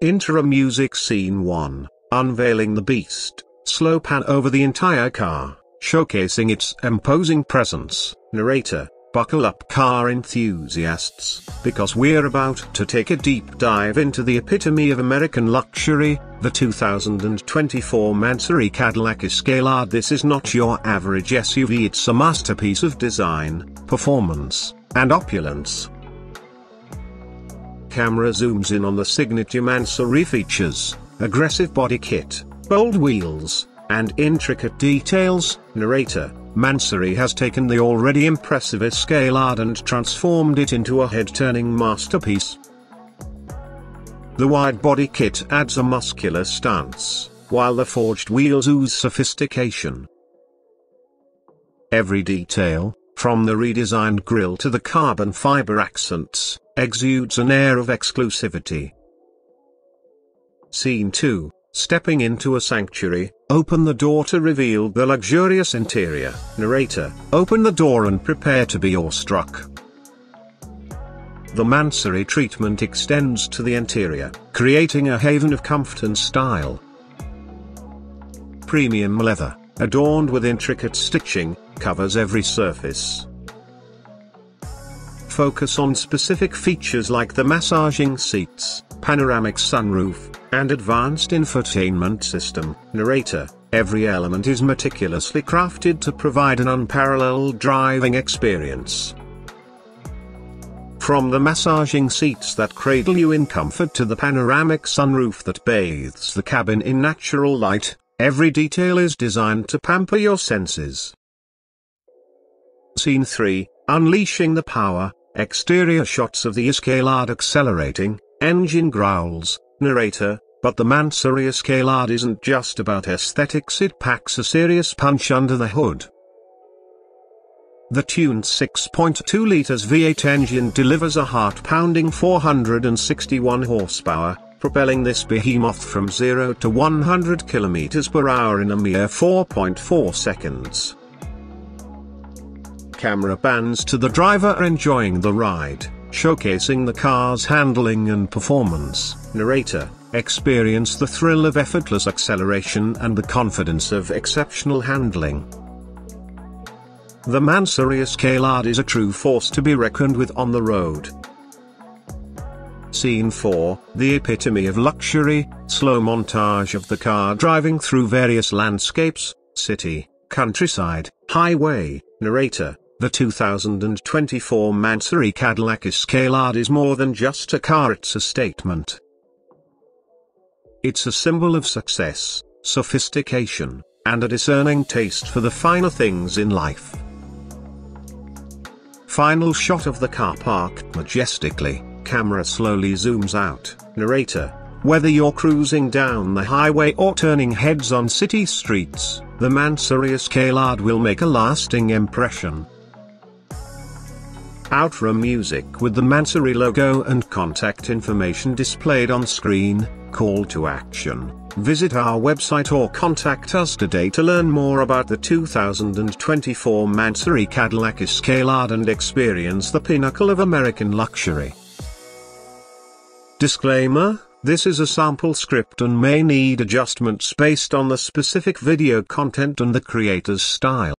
Intro Music Scene 1, Unveiling the Beast, slow pan over the entire car, showcasing its imposing presence. Narrator, buckle up car enthusiasts, because we're about to take a deep dive into the epitome of American luxury, the 2024 Mansory Cadillac Escalade. This is not your average SUV, it's a masterpiece of design, performance, and opulence camera zooms in on the signature Mansory features, aggressive body kit, bold wheels, and intricate details. Narrator, Mansory has taken the already impressive Escalade and transformed it into a head-turning masterpiece. The wide body kit adds a muscular stance, while the forged wheels ooze sophistication. Every detail, from the redesigned grille to the carbon fiber accents, exudes an air of exclusivity. Scene 2, stepping into a sanctuary, open the door to reveal the luxurious interior. Narrator, open the door and prepare to be awestruck. The Mansory treatment extends to the interior, creating a haven of comfort and style. Premium leather, adorned with intricate stitching, covers every surface. Focus on specific features like the massaging seats, panoramic sunroof, and advanced infotainment system. Narrator, every element is meticulously crafted to provide an unparalleled driving experience. From the massaging seats that cradle you in comfort to the panoramic sunroof that bathes the cabin in natural light, every detail is designed to pamper your senses. Scene 3, Unleashing the Power, exterior shots of the Escalade accelerating, engine growls, narrator, but the Mansory Escalade isn't just about aesthetics it packs a serious punch under the hood. The tuned 6.2 litres V8 engine delivers a heart-pounding 461 horsepower, propelling this behemoth from 0 to 100 km per hour in a mere 4.4 seconds camera pans to the driver enjoying the ride, showcasing the car's handling and performance. Narrator, experience the thrill of effortless acceleration and the confidence of exceptional handling. The Mansory Escalade is a true force to be reckoned with on the road. Scene 4, the epitome of luxury, slow montage of the car driving through various landscapes, city, countryside, highway, narrator, the 2024 Mansory Cadillac Escalade is more than just a car it's a statement. It's a symbol of success, sophistication, and a discerning taste for the finer things in life. Final shot of the car parked majestically, camera slowly zooms out, narrator, whether you're cruising down the highway or turning heads on city streets, the Mansory Escalade will make a lasting impression. Outro music with the Mansory logo and contact information displayed on screen, call to action. Visit our website or contact us today to learn more about the 2024 Mansory Cadillac Escalade and experience the pinnacle of American luxury. Disclaimer, this is a sample script and may need adjustments based on the specific video content and the creator's style.